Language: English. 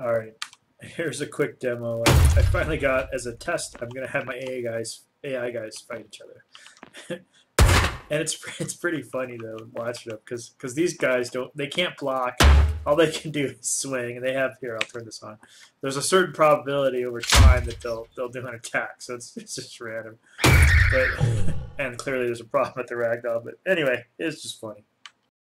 All right, here's a quick demo. I, finally got as a test. I'm gonna have my AI guys AI guys fight each other, and it's it's pretty funny though watching them because because these guys don't they can't block. All they can do is swing, and they have here. I'll turn this on. There's a certain probability over time that they'll they'll do an attack, so it's it's just random. But and clearly there's a problem with the ragdoll. But anyway, it's just funny.